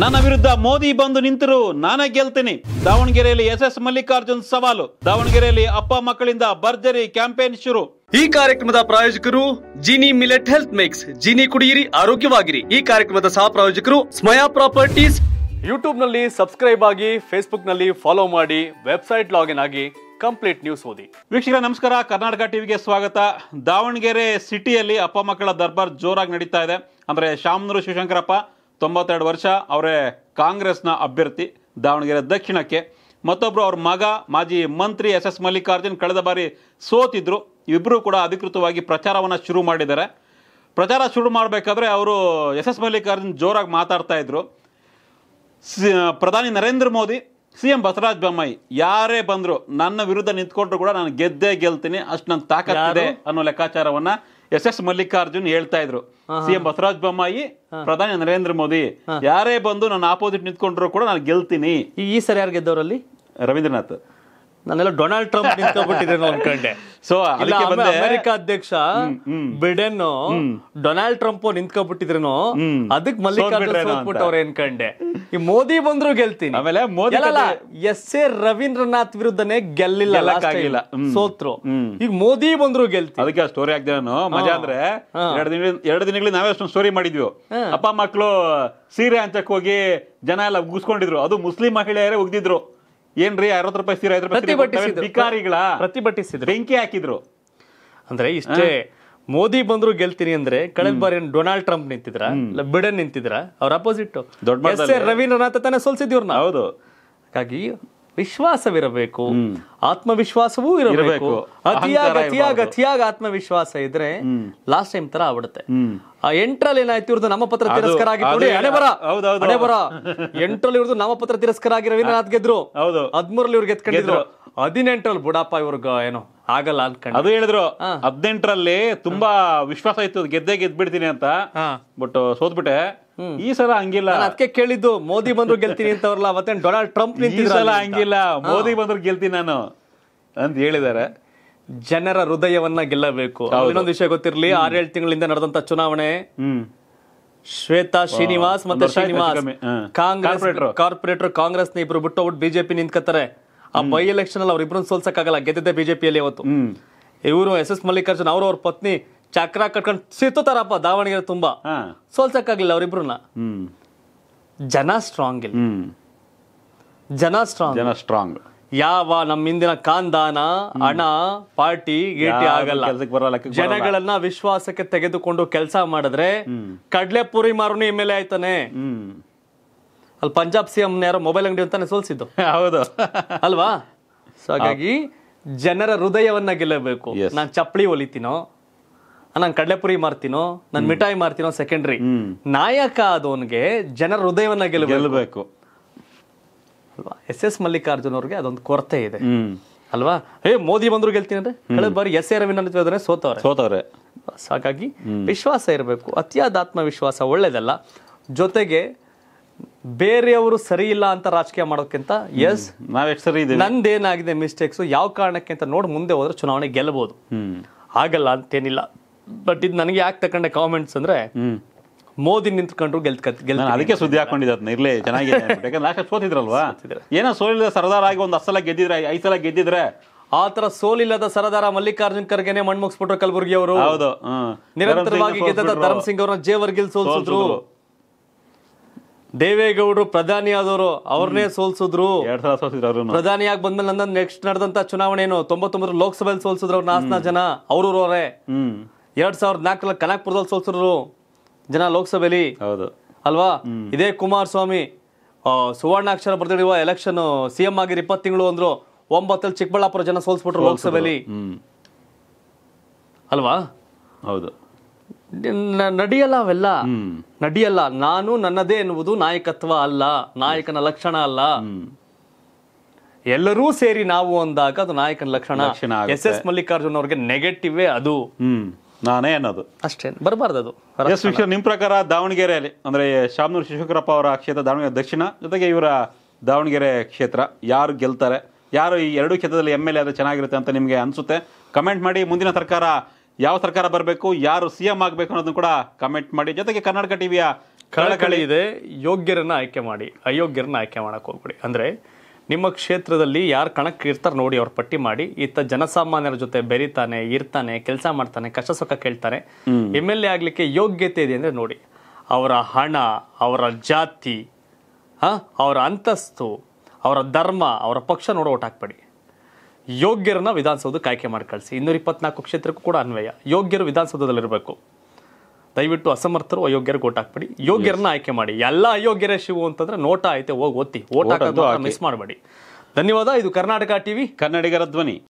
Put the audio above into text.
ನನ್ನ ವಿರುದ್ಧ ಮೋದಿ ಬಂದು ನಿಂತರು ನಾನೇ ಗೆಲ್ತೀನಿ. ದಾವಣಗೆರೆಯಲ್ಲಿ ಎಸ್ ಎಸ್ ಮಲ್ಲಿಕಾರ್ಜುನ್ ಸವಾಲು. ದಾವಣಗೆರೆಯಲ್ಲಿ ಅಪ್ಪ ಮಕ್ಕಳಿಂದ ಭರ್ಜರಿ ಕ್ಯಾಂಪೇನ್ ಶುರು. ಈ ಕಾರ್ಯಕ್ರಮದ ಪ್ರಾಯೋಜಕರು Jini millet health mix. Jini ಕುಡಿಯಿರಿ ಆರೋಗ್ಯವಾಗಿರಿ. ಈ ಕಾರ್ಯಕ್ರಮದ ಸಹ ಪ್ರಾಯೋಜಕರು ಸ್ಮಯಾ ಪ್ರಾಪರ್ಟೀಸ್. ಯೂಟ್ಯೂಬ್ನಲ್ಲಿ ಸಬ್ಸ್ಕ್ರೈಬ್ ಆಗಿ ಫೇಸ್ಬುಕ್ನಲ್ಲಿ ಫಾಲೋ ಮಾಡಿ ವೆಬ್ಸೈಟ್ ಲಾಗಿನ್ ಆಗಿ ಕಂಪ್ಲೀಟ್ ನ್ಯೂಸ್ ಓದಿ. ವೀಕ್ಷಕರ ನಮಸ್ಕಾರ. ಕರ್ನಾಟಕ ಟಿವಿಗೆ ಸ್ವಾಗತ. ದಾವಣಗೆರೆ ಸಿಟಿಯಲ್ಲಿ ಅಪ್ಪ ಮಕ್ಕಳ ದರ್ಬಾರ್ ಜೋರಾಗಿ ನಡೀತಾ ಇದೆ. ಅಂದ್ರೆ ಶಾಮನೂರು ಶಿವಶಂಕರಪ್ಪ ತೊಂಬತ್ತೆರಡು ವರ್ಷ ಅವರೇ ಕಾಂಗ್ರೆಸ್ನ ಅಭ್ಯರ್ಥಿ ದಾವಣಗೆರೆ ದಕ್ಷಿಣಕ್ಕೆ. ಮತ್ತೊಬ್ಬರು ಅವ್ರ ಮಗ ಮಾಜಿ ಮಂತ್ರಿ ಎಸ್ ಎಸ್ ಮಲ್ಲಿಕಾರ್ಜುನ್ ಕಳೆದ ಬಾರಿ ಸೋತಿದ್ರು. ಇಬ್ಬರು ಕೂಡ ಅಧಿಕೃತವಾಗಿ ಪ್ರಚಾರವನ್ನು ಶುರು ಮಾಡಿದ್ದಾರೆ. ಪ್ರಚಾರ ಶುರು ಮಾಡಬೇಕಾದ್ರೆ ಅವರು ಎಸ್ ಎಸ್ ಮಲ್ಲಿಕಾರ್ಜುನ್ ಜೋರಾಗಿ ಮಾತಾಡ್ತಾ ಇದ್ರು. ಪ್ರಧಾನಿ ನರೇಂದ್ರ ಮೋದಿ ಸಿ ಎಂ ಬಸವರಾಜ ಬೊಮ್ಮಾಯಿ ಯಾರೇ ಬಂದ್ರು ನನ್ನ ವಿರುದ್ಧ ನಿಂತ್ಕೊಂಡ್ರು ಕೂಡ ನಾನು ಗೆದ್ದೇ ಗೆಲ್ತೀನಿ ಅಷ್ಟು ನನ್ನ ತಾಕತ್ತಿದೆ ಅನ್ನೋ ಲೆಕ್ಕಾಚಾರವನ್ನ ಎಸ್ ಎಸ್ ಮಲ್ಲಿಕಾರ್ಜುನ್ ಹೇಳ್ತಾ ಇದ್ರು. ಸಿ ಎಂ ಬಸವರಾಜ ಬೊಮ್ಮಾಯಿ ಪ್ರಧಾನಿ ನರೇಂದ್ರ ಮೋದಿ ಯಾರೇ ಬಂದು ನಾನು ಆಪೋಸಿಟ್ ನಿಂತ್ಕೊಂಡ್ರು ಕೂಡ ನಾನು ಗೆಲ್ತೀನಿ. ಈ ಈ ಸರಿ ಯಾರು ಗೆದ್ದವರಲ್ಲಿ? ರವೀಂದ್ರನಾಥ್. ನಾನೆಲ್ಲ ಡೊನಾಲ್ಡ್ ಟ್ರಂಪ್ ನಿಂತ್ಕೊಂಡ್ಬಿಟ್ಟಿದ್ದೇನೋ ಅನ್ಕೊಂಡೆ. ಸೊ ಅದಕ್ಕೆ ಬಂದೆ ಅಮೆರಿಕ ಅಧ್ಯಕ್ಷ ಬಿಡೆನ್ ಡೊನಾಲ್ಡ್ ಟ್ರಂಪ್ ನಿಂತ್ಕೊಂಡ್ಬಿಟ್ಟಿದ್ರೇನೋ ಅದಕ್ ಮಲ್ಲಿಕಾರ್ಜುನ್ ಅನ್ಕಂಡೆ. ಈ ಮೋದಿ ಬಂದ್ರು ಗೆಲ್ತೀನಿ. ಆಮೇಲೆ ಮೋದಿ ಎಸ್ ಎ ರವೀಂದ್ರನಾಥ್ ವಿರುದ್ಧನೇ ಗೆಲ್ಲಿಲ್ಲ ಆಗಿಲ್ಲ. ಸೋತ್ರು. ಈಗ ಮೋದಿ ಬಂದ್ರು ಗೆಲ್ತಿ ಅದಕ್ಕೆ ಸ್ಟೋರಿ ಆಗ್ದೆ ನಾನು. ಮಜಾ ಅಂದ್ರೆ ಎರಡು ದಿನ ಎರಡು ದಿನಗಳಲ್ಲಿ ನಾವೇ ಅಷ್ಟೊಂದು ಸ್ಟೋರಿ ಮಾಡಿದ್ವಿ. ಅಪ್ಪ ಮಕ್ಕಳು ಸೀರೆ ಹಂಚಕ್ ಹೋಗಿ ಜನ ಎಲ್ಲ ಉಗಿಸ್ಕೊಂಡಿದ್ರು. ಅದು ಮುಸ್ಲಿಂ ಮಹಿಳೆಯರೇ ಉಗ್ದಿದ್ರು. ಏನ್ರಿ ಅರವತ್ತು ರೂಪಾಯಿ ಸೀರೆ ಐದು ರೂಪಾಯಿ. ಭಿಕಾರಿಗಳ ಪ್ರತಿಭಟಿಸಿದ್ರು. ಬೆಂಕಿ ಹಾಕಿದ್ರು. ಅಂದ್ರೆ ಇಷ್ಟೇ ಮೋದಿ ಬಂದ್ರು ಗೆಲ್ತೀನಿ ಅಂದ್ರೆ ಕಳೆದ ಬಾರಿ ಡೊನಾಲ್ಡ್ ಟ್ರಂಪ್ ನಿಂತಿದ್ರ? ಬಿಡನ್ ನಿಂತಿದ್ರ? ಅವ್ರ ಅಪೋಸಿಟ್ ದೊಡ್ಡ ರವೀಂದ್ರನಾಥ್ ತಾನೇ ಸೋಲ್ಸಿದ್ವಿ ಹೌದು. ಹಾಗಾಗಿ ವಿಶ್ವಾಸವಿರಬೇಕು. ಆತ್ಮವಿಶ್ವಾಸವೂ ಇರಬೇಕು. ಅತಿಯಾಗ ಅತಿಯಾಗ ಅತಿಯಾಗ ಆತ್ಮವಿಶ್ವಾಸ ಇದ್ರೆ ಲಾಸ್ಟ್ ಟೈಮ್ ತರ ಆಗ್ಬಿಡುತ್ತೆ. ಆ ಎಂಟ್ರಲ್ಲಿ ಏನಾಯ್ತು ಇವ್ರದ್ದು ನಾಮಪತ್ರ ತಿರಸ್ಕಾರ ಆಗಿತ್ತು ಹಣೆ ಬರ. ಹೌದು, ಹೌದು. ಹಣೆ ಬರ. ಎಂಟರಲ್ಲಿ ಇವ್ರದ್ದು ನಾಮಪತ್ರ ತಿರಸ್ಕಾರ ಆಗಿ ರವೀಂದ್ರನಾಥ್ ಗೆದ್ರು. ಹೌದು. ಹದ್ಮೂರಲ್ಲಿ ಇವ್ರು ಗೆದ್ಕೊಂಡಿದ್ರು. ಹದಿನೆಂಟರಲ್ಲಿ ಬುಡಪ್ಪ ಇವ್ರಿಗ ಏನೋ ಆಗಲ್ಲ ಅನ್ಕೊಂಡು ಅದು ಹೇಳಿದ್ರು ಹದಿನೆಂಟರಲ್ಲಿ ತುಂಬಾ ವಿಶ್ವಾಸ ಇತ್ತು ಗೆದ್ದೇ ಗೆದ್ಬಿಡ್ತೀನಿ ಅಂತ. ಬಟ್ ಸೋತ್ಬಿಟ್ಟೆ. ಈ ಸಲ ಹಂಗಿಲ್ಲ. ಅದಕ್ಕೆ ಕೇಳಿದ್ದು ಮೋದಿ ಬಂದ್ರು ಗೆಲ್ತೀನಿ ಅಂತವ್ರಲ್ಲ ಮತ್ತೆ ಡೊನಾಲ್ಡ್ ಟ್ರಂಪ್ ಈ ಸಲ. ಹಂಗಿಲ್ಲ. ಮೋದಿ ಬಂದ್ರು ಗೆಲ್ತೀನಿ ನಾನು ಅಂತ ಹೇಳಿದ್ದಾರೆ. ಜನರ ಹೃದಯವನ್ನ ಗೆಲ್ಲಬೇಕು. ಇನ್ನೊಂದು ವಿಷಯ ಗೊತ್ತಿರ್ಲಿ ಆರೇಳು ತಿಂಗಳಿಂದ ನಡೆದಂತ ಚುನಾವಣೆ. ಶ್ವೇತಾ ಶ್ರೀನಿವಾಸ್ ಮತ್ತೆ ಶ್ರೀನಿವಾಸ್. ಕಾಂಗ್ರೆಸ್. ಕಾರ್ಪೊರೇಟರ್ ಕಾಂಗ್ರೆಸ್ನ ಇಬ್ರು ಬಿಟ್ಟು ಹೋಗ್ಬಿಟ್ಟು ಬಿಜೆಪಿ ನಿಂತ್ಕತ್ತಾರೆ. ಆ ಬೈ ಎಲೆಕ್ಷನ್ ಅಲ್ಲಿ ಅವ್ರಿಬ್ರು ಸೋಲ್ಸಕ್ಕಾಗಲ್ಲ. ಗೆದ್ದಿದ್ದೆ ಬಿಜೆಪಿಯಲ್ಲಿ ಇವತ್ತು ಹ್ಮ್. ಇವರು ಎಸ್ ಎಸ್ ಮಲ್ಲಿಕಾರ್ಜುನ್ ಅವರು ಅವ್ರ ಪತ್ನಿ ಚಕ್ರ ಕಟ್ಕೊಂಡು ಸಿತ್ತುತ್ತಾರಪ್ಪ ದಾವಣಗೆರೆ ತುಂಬಾ. ಸೋಲ್ಸಕ್ಕಾಗ್ಲಿಲ್ಲ ಅವರಿಬ್ರನ್ನ. ಜನ ಸ್ಟ್ರಾಂಗ್ ಇಲ್ಲ. ಜನ ಸ್ಟ್ರಾಂಗ್ ಜನ ಸ್ಟ್ರಾಂಗ್ ಯಾವ ನಮ್ಮ ಹಿಂದಿನ ಕಾಂದಾನ ಹಣ ಪಾರ್ಟಿ ಗೇಟಿ ಆಗಲ್ಲ. ಜನಗಳನ್ನ ವಿಶ್ವಾಸಕ್ಕೆ ತೆಗೆದುಕೊಂಡು ಕೆಲಸ ಮಾಡಿದ್ರೆ ಕಡ್ಲೆಪುರಿ ಮಾರುನು ಎಂ ಎಲ್ ಎ ಆಯ್ತಾನೆ. ಅಲ್ಲಿ ಪಂಜಾಬ್ ಸಿಎಂ ಯಾರೋ ಮೊಬೈಲ್ ಅಂಗಡಿ ಅಂತಾನೆ ಸೋಲ್ಸಿದ್ದು. ಹೌದು. ಅಲ್ವಾ? ಸೊ ಹಾಗಾಗಿ ಜನರ ಹೃದಯವನ್ನ ಗೆಲ್ಲಬೇಕು. ನಾನು ನಾನ್ ಚಪ್ಪಲಿ ಹೊಲಿತೀನೋ? ನಾನು ಕಡಲೆಪುರಿ ಮಾರ್ತೀನೋ ನಾನು ಮಿಠಾಯಿ ಮಾರ್ತೀನೋ ಸೆಕೆಂಡ್ರಿ ನಾಯಕ ಆದವನ್ಗೆ ಜನರ ಹೃದಯವನ್ನ ಗೆಲ್ಲಬೇಕು. ಗೆಲ್ಬೇಕು ಅಲ್ವಾ? ಎಸ್ ಎಸ್ ಮಲ್ಲಿಕಾರ್ಜುನ್ ಅವ್ರಿಗೆ ಅದೊಂದು ಕೊರತೆ ಇದೆ. ಅಲ್ವಾ? ಏ ಮೋದಿ ಬಂದ್ರು ಗೆಲ್ತೀನಿ ಅಂದ್ರೆ ಕಳೆದ ಬಾರಿ ಎಸ್ ಎ ರವೀಂದ್ರ ಸೋತವ್ರೆ. ಸೋತವ್ರೆ. ಹಾಗಾಗಿ ವಿಶ್ವಾಸ ಇರಬೇಕು. ಅತಿಯಾದ ಆತ್ಮವಿಶ್ವಾಸ ಒಳ್ಳೇದಲ್ಲ. ಜೊತೆಗೆ ಬೇರೆಯವರು ಸರಿ ಇಲ್ಲ ಅಂತ ರಾಜಕೀಯ ಮಾಡೋಕ್ಕಿಂತ ಎಸ್ ಸರಿ ಇದೆ ನಂದೇನಾಗಿದೆ ಮಿಸ್ಟೇಕ್ಸ್ ಯಾವ ಕಾರಣಕ್ಕೆ ಅಂತ ನೋಡಿ ಮುಂದೆ ಹೋದ್ರೆ ಚುನಾವಣೆ ಗೆಲ್ಲಬಹುದು ಆಗಲ್ಲ ಅಂತೇನಿಲ್ಲ. ಬಟ್ ಇದು ನನಗೆ ಯಾಕೆ ತಕೊಂಡೆ ಕಾಮೆಂಟ್ಸ್ ಅಂದ್ರೆ ಮೋದಿ ನಿಂತ್ಕೊಂಡ್ರು ಗೆಲ್ತ ಗೆಲ್ ಅದಕ್ಕೆ ಸುದ್ದಿ ಹಾಕೊಂಡಿದ್ದೆ ಇರ್ಲಿ ಚೆನ್ನಾಗಿದೆ ಅಂದ್ಬಿಟ್ಟು. ಯಾಕಂದ್ರೆ ಲಾಸ್ಟ್ ಸೋತಿದ್ರಲ್ವಾ? ಏನೋ ಸೋಲಿಲ್ಲ ಸರ್ದಾರ್ ಆಗಿ ಒಂದು ಅಸಲ ಸಲ ಗೆದ್ದಿದ್ರೆ ಐದ್ ಸಲ ಗೆದ್ದಿದ್ರೆ. ಆ ತರ ಸೋಲಿಲ್ಲದ ಸರದಾರ ಮಲ್ಲಿಕಾರ್ಜುನ್ ಖರ್ಗೆನೆ ಮಣ್ಮುಗಿಸ್ಬಿಟ್ರು ಕಲಬುರ್ಗಿ ಅವರು ಹೌದು ನಿರಂತರವಾಗಿ ಗೆದ್ದ. ಧರ್ಮ್ ಸಿಂಗ್ ಅವ್ರನ್ನ ಜೇವರ್ಗಿಲ್ ಸೋಲ್ಸಿದ್ರು. ದೇವೇಗೌಡರು ಪ್ರಧಾನಿ ಆದವರು ಅವ್ರನ್ನೇ ಸೋಲ್ಸಿದ್ರು. ಅವ್ರು ಪ್ರಧಾನಿಯಾಗಿ ಬಂದ್ಮೇಲೆ ನಂದ ನೆಕ್ಸ್ಟ್ ನಡೆದಂತ ಚುನಾವಣೆ ಏನು ತೊಂಬತ್ತೊಂಬತ್ತು ಲೋಕಸಭೆಯಲ್ಲಿ ಸೋಲ್ಸಿದ್ರು ಅವ್ರ ಜನ ಅವರು ಹ್ಮ್. ಎರಡ್ ಸಾವಿರದ ನಾಲ್ಕರಲ್ಲಿ ಕನಕ್ಪುರದಲ್ಲಿ ಸೋಲ್ಸಿದ್ರು ಜನ ಲೋಕಸಭೆಯಲ್ಲಿ. ಹೌದು. ಅಲ್ವಾ? ಇದೇ ಕುಮಾರಸ್ವಾಮಿ ಸ್ವಾಮಿ ಸುವರ್ಣಾಕ್ಷರ ಬರ್ದಿಡುವ ಎಲೆಕ್ಷನ್ ಸಿ ಎಂ ಆಗಿ ಇಪ್ಪತ್ತು ತಿಂಗಳು ಅಂದ್ರು ಒಂಬತ್ತಲ್ಲಿ ಚಿಕ್ಕಬಳ್ಳಾಪುರ ಜನ ಸೋಲ್ಸ್ಬಿಟ್ರು ಲೋಕಸಭೆಯಲ್ಲಿ. ಅಲ್ವಾ? ಹೌದು. ನಡಿಯಲ್ಲ ಅವೆಲ್ಲ. ನಡಿಯಲ್ಲ. ನಾನು ನನ್ನದೇ ಎನ್ನುವುದು ನಾಯಕತ್ವ ಅಲ್ಲ. ನಾಯಕನ ಲಕ್ಷಣ ಅಲ್ಲ. ಎಲ್ಲರೂ ಸೇರಿ ನಾವು ಅಂದಾಗ ಅದು ನಾಯಕನ ಲಕ್ಷಣ. ಲಕ್ಷಣ ಎಸ್ ಎಸ್ ಮಲ್ಲಿಕಾರ್ಜುನ್ ಅವ್ರಿಗೆ ನೆಗೆಟಿವ್ ಅದು. ಹ್ಮ್. ನಾನೇ ಅನ್ನೋದು. ಅಷ್ಟೇ ಬರಬಾರ್ದು ಅದು. ಎಸ್ ವಿಶ್ವ ನಿಮ್ಮ ಪ್ರಕಾರ ದಾವಣಗೆರೆಯಲ್ಲಿ ಅಂದರೆ ಶಾಮನೂರು ಶಿಶುಕರಪ್ಪ ಅವರ ಕ್ಷೇತ್ರ ದಾವಣಗೆರೆ ದಕ್ಷಿಣ ಜೊತೆಗೆ ಇವರ ದಾವಣಗೆರೆ ಕ್ಷೇತ್ರ ಯಾರು ಗೆಲ್ತಾರೆ? ಯಾರು ಈ ಎರಡು ಕ್ಷೇತ್ರದಲ್ಲಿ ಎಂ ಎಲ್ ಎ ಆದರೆ ಚೆನ್ನಾಗಿರುತ್ತೆ ಅಂತ ನಿಮಗೆ ಅನಿಸುತ್ತೆ? ಕಮೆಂಟ್ ಮಾಡಿ ಮುಂದಿನ ಸರ್ಕಾರ ಯಾವ ಸರ್ಕಾರ ಬರಬೇಕು ಯಾರು ಸಿ ಎಂ ಆಗಬೇಕು ಅನ್ನೋದನ್ನು ಕೂಡ ಕಮೆಂಟ್ ಮಾಡಿ. ಜೊತೆಗೆ ಕರ್ನಾಟಕ ಟಿವಿಯ ಕಳಕಳಿ ಇದೆ ಯೋಗ್ಯರನ್ನ ಆಯ್ಕೆ ಮಾಡಿ ಅಯೋಗ್ಯರನ್ನ ಆಯ್ಕೆ ಮಾಡೋಕ್ಕೆ ಹೋಗ್ಬಿಡಿ. ಅಂದ್ರೆ ನಿಮ್ಮ ಕ್ಷೇತ್ರದಲ್ಲಿ ಯಾರು ಕಣಕ್ಕೆ ಇರ್ತಾರೆ ನೋಡಿ ಅವ್ರ ಪಟ್ಟಿ ಮಾಡಿ. ಈತ ಜನಸಾಮಾನ್ಯರ ಜೊತೆ ಬೆರಿತಾನೆ ಇರ್ತಾನೆ ಕೆಲಸ ಮಾಡ್ತಾನೆ ಕಷ್ಟ ಸುಖ ಕೇಳ್ತಾನೆ. ಎಂ ಎಲ್ ಎ ಆಗ್ಲಿಕ್ಕೆ ಯೋಗ್ಯತೆ ಇದೆ ಅಂದ್ರೆ ನೋಡಿ ಅವರ ಹಣ ಅವರ ಜಾತಿ ಹ ಅವರ ಅಂತಸ್ತು ಅವರ ಧರ್ಮ ಅವರ ಪಕ್ಷ ನೋಡೋ ಓಟ್ ಹಾಕ್ಬೇಡಿ. ಯೋಗ್ಯರನ್ನ ವಿಧಾನಸೌಧಕ್ಕೆ ಆಯ್ಕೆ ಮಾಡಿ ಕಳಿಸಿ. ಇನ್ನೂರ ಇಪ್ಪತ್ನಾಲ್ಕು ಕ್ಷೇತ್ರಕ್ಕೂ ಕೂಡ ಅನ್ವಯ. ಯೋಗ್ಯರು ವಿಧಾನಸೌಧದಲ್ಲಿರಬೇಕು. ದಯವಿಟ್ಟು ಅಸಮರ್ಥರು ಅಯೋಗ್ಯರು ಓಟ್ ಹಾಕ್ಬೇಡಿ. ಯೋಗ್ಯರನ್ನ ಆಯ್ಕೆ ಮಾಡಿ. ಎಲ್ಲ ಅಯೋಗ್ಯರೇ ಶಿವು ಅಂತಂದ್ರೆ ನೋಟ ಐತೆ ಹೋಗಿ ಓದ್ತಿ. ಓಟ್ ಹಾಕೋದು ಮಿಸ್ ಮಾಡಬೇಡಿ. ಧನ್ಯವಾದ ಇದು ಕರ್ನಾಟಕ ಟಿವಿ. ಕನ್ನಡಿಗರ ಧ್ವನಿ.